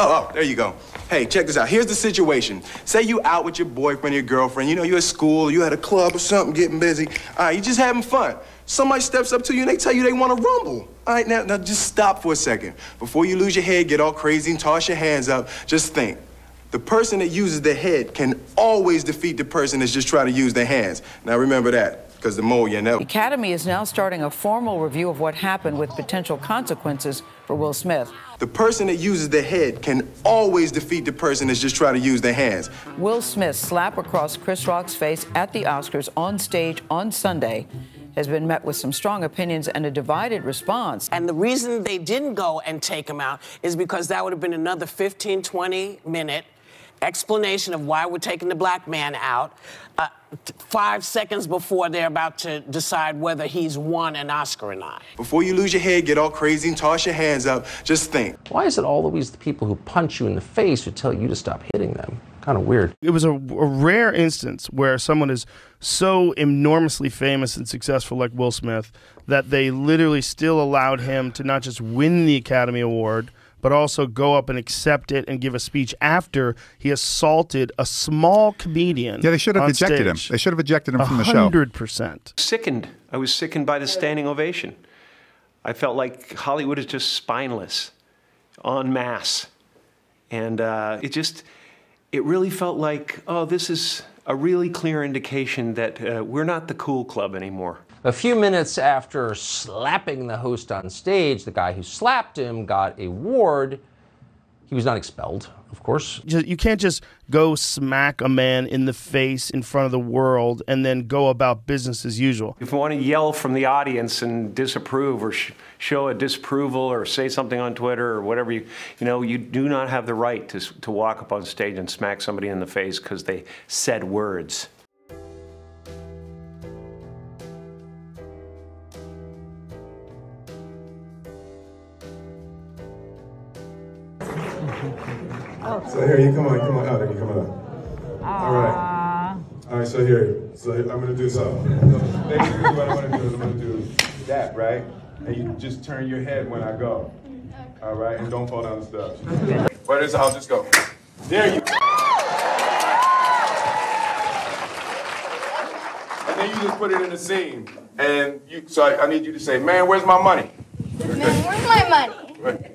Oh, oh, there you go. Hey, check this out. Here's the situation. Say you out with your boyfriend or your girlfriend. You know, you're at school, you at a club or something, getting busy. All right, you just having fun. Somebody steps up to you and they tell you they want to rumble. All right, now, now just stop for a second. Before you lose your head, get all crazy and toss your hands up, just think. The person that uses their head can always defeat the person that's just trying to use their hands. Now remember that, because the more you know. The Academy is now starting a formal review of what happened with potential consequences for Will Smith. The person that uses their head can always defeat the person that's just trying to use their hands. Will Smith's slap across Chris Rock's face at the Oscars on stage on Sunday has been met with some strong opinions and a divided response. And the reason they didn't go and take him out is because that would have been another 15, 20 minute explanation of why we're taking the black man out uh, five seconds before they're about to decide whether he's won an Oscar or not. Before you lose your head, get all crazy and toss your hands up, just think. Why is it always the people who punch you in the face who tell you to stop hitting them? Kind of weird. It was a, a rare instance where someone is so enormously famous and successful like Will Smith that they literally still allowed him to not just win the Academy Award, but also go up and accept it and give a speech after he assaulted a small comedian. Yeah, they should have on ejected him. They should have ejected him from the show. 100%. Sickened. I was sickened by the standing ovation. I felt like Hollywood is just spineless, en masse. And uh, it just, it really felt like, oh, this is a really clear indication that uh, we're not the cool club anymore. A few minutes after slapping the host on stage, the guy who slapped him got a award. He was not expelled, of course. You can't just go smack a man in the face in front of the world and then go about business as usual. If you want to yell from the audience and disapprove or sh- show a disapproval or say something on Twitter or whatever, you, you know, you do not have the right to, to walk up on stage and smack somebody in the face because they said words. Oh. So here, you come on, come on out, you come on. All right. All right, so here, so I'm gonna do something. So basically what I'm gonna do is I'm gonna do that, right? And you just turn your head when I go. All right, and don't fall down the steps. Where is I'll just go. There you go. And then you just put it in the scene. And you so I, I need you to say, man, where's my money? Man, where's my money?